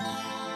Yeah.